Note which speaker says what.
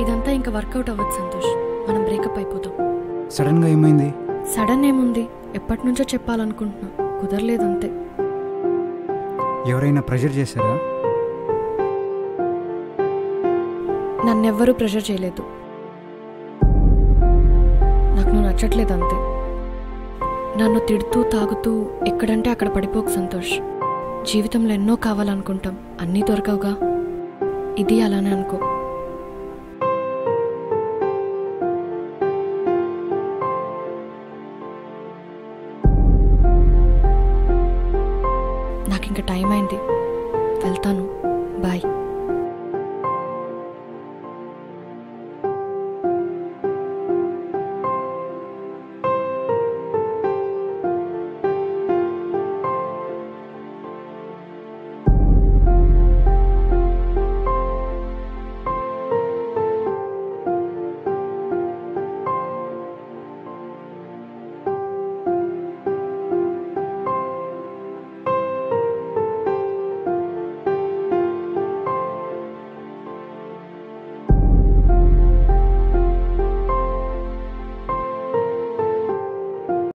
Speaker 1: ఇదంతా ఇంకా వర్కౌట్ అవ్వదు సంతోష్. మనం బ్రేకప్ అయిపోతాం.
Speaker 2: సడన్గా ఏమైంది?
Speaker 1: సడన్ ఏముంది? ఎప్పటి నుంచో చెప్పాలనుకుంటున్నా. కుదరలేదు అంతే
Speaker 2: ఎవరైనా ప్రెషర్ చేశారా?
Speaker 1: నన్నెవ్వరూ ప్రెషర్ చేయలేదు. నాకు నువ్వు నచ్చట్లేదు అంతే నన్ను తిడుతూ తాగుతూ ఎక్కడంటే అక్కడ పడిపోకు సంతోష్. జీవితంలో ఎన్నో కావాలనుకుంటాం. అన్నీ దొరకవుగా. ఇది అలానే అనుకో. నాకు ఇంకా టైం అయింది. వెళ్తాను. బాయ్.